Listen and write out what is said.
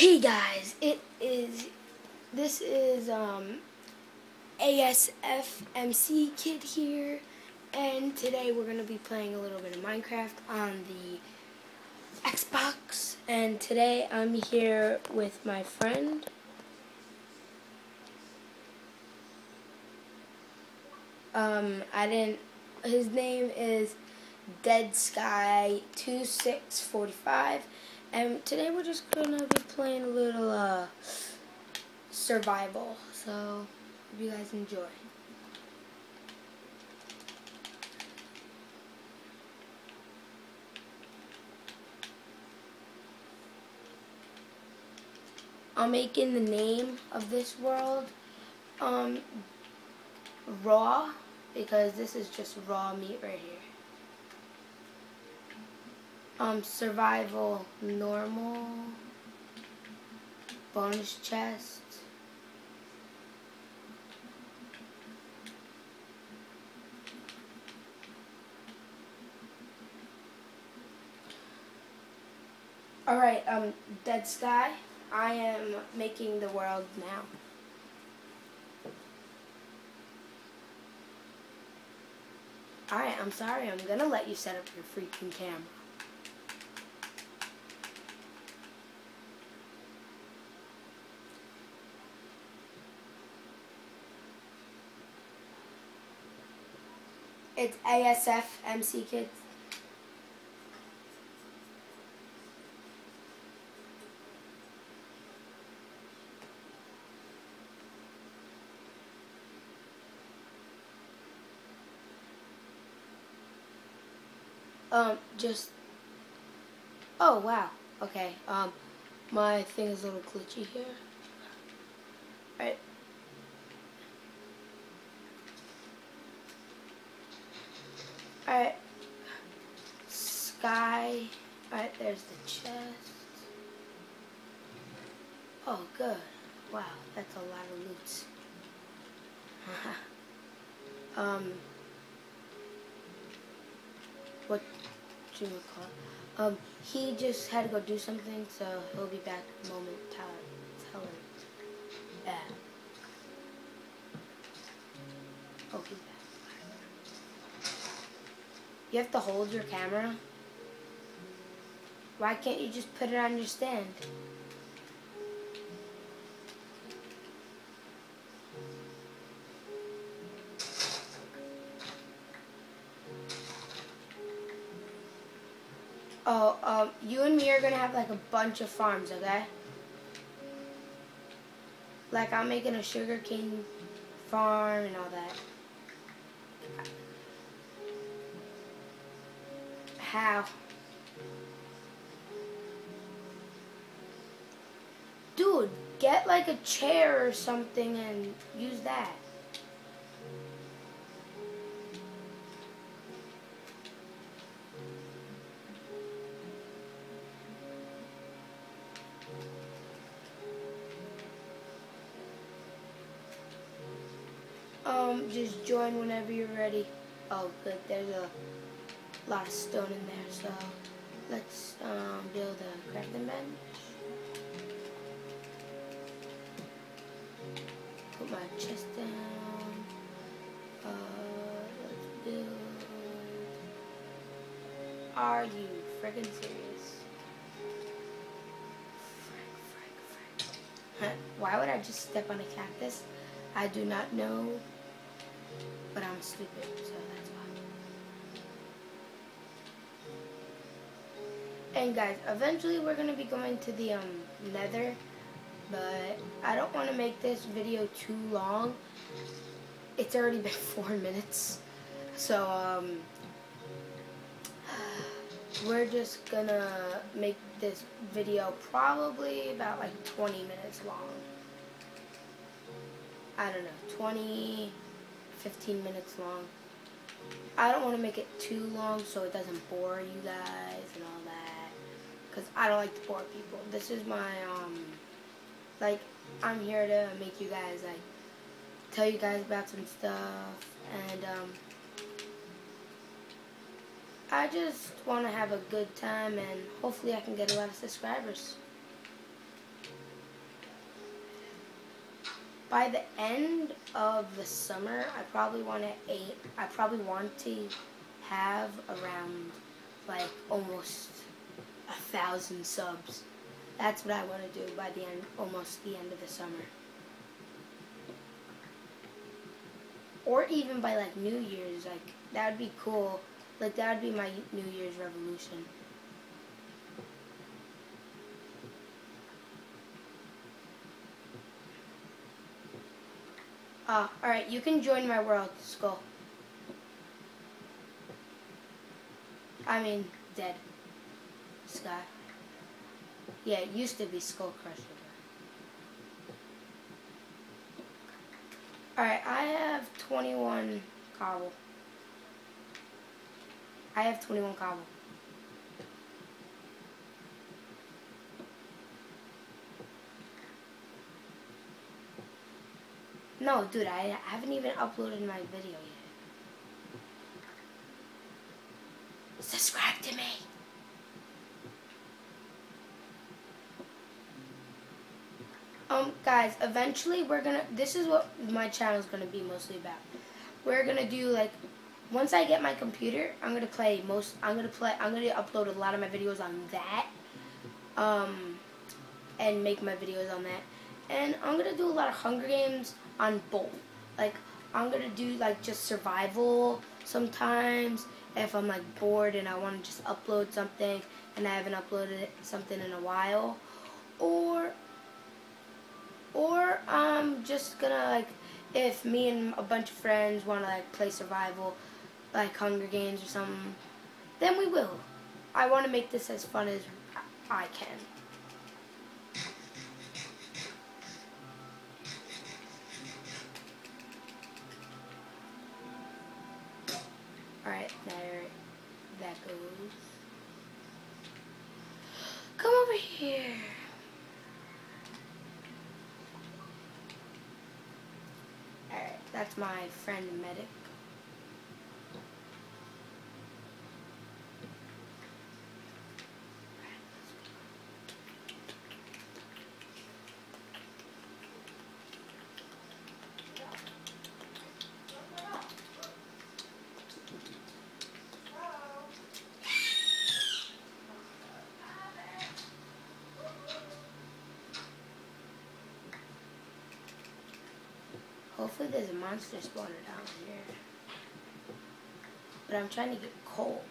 Hey guys, it is, this is um, ASFMC Kid here, and today we're going to be playing a little bit of Minecraft on the Xbox, and today I'm here with my friend. Um, I didn't, his name is Dead Sky 2645 and today we're just gonna be playing a little uh, survival. So hope you guys enjoy. I'm making the name of this world um, raw because this is just raw meat right here. Um, survival, normal, bonus chest. Alright, um, Dead Sky, I am making the world now. Alright, I'm sorry, I'm gonna let you set up your freaking camera. It's ASF MC Kids. Um, just, oh wow, okay, um, my thing is a little glitchy here. Alright. Alright. Sky. Alright, there's the chest. Oh, good. Wow, that's a lot of loot. um, what do you call it? Um, he just had to go do something, so he'll be back moment tell him. Yeah. Okay. You have to hold your camera. Why can't you just put it on your stand? Oh, um, you and me are gonna have like a bunch of farms, okay? Like I'm making a sugar cane farm and all that. How? Dude, get like a chair or something and use that. Um, just join whenever you're ready. Oh, good. There's a a lot of stone in there. So let's um, build a crafting bench. Put my chest down. Uh, let's build. Are you friggin' serious? Why would I just step on a cactus? I do not know, but I'm stupid, so that's why. And guys, eventually we're going to be going to the um, nether, but I don't want to make this video too long. It's already been four minutes, so um, we're just going to make this video probably about like 20 minutes long. I don't know, 20, 15 minutes long. I don't want to make it too long so it doesn't bore you guys and all that because I don't like to bore people. This is my, um, like, I'm here to make you guys, like, tell you guys about some stuff, and, um, I just want to have a good time, and hopefully I can get a lot of subscribers. by the end of the summer, I probably want to eight. I probably want to have around like almost a thousand subs. That's what I want to do by the end, almost the end of the summer. Or even by like New Year's, like that would be cool. Like that would be my New Year's revolution. Ah, uh, alright, you can join my world, Skull. I mean, dead. Sky. Yeah, it used to be Skull Crusher. Alright, I have 21 cobble. I have 21 cobble. No, dude, I haven't even uploaded my video yet. Subscribe to me. Um, guys, eventually we're gonna, this is what my channel is gonna be mostly about. We're gonna do, like, once I get my computer, I'm gonna play most, I'm gonna play, I'm gonna upload a lot of my videos on that, um, and make my videos on that. And I'm gonna do a lot of Hunger Games on both. Like, I'm gonna do, like, just survival sometimes, if I'm, like, bored and I wanna just upload something, and I haven't uploaded something in a while. Or Just gonna like, if me and a bunch of friends want to like play survival, like Hunger Games or something, then we will. I want to make this as fun as I can. That's my friend Medic. Hopefully there's a monster spawner down here. But I'm trying to get coal.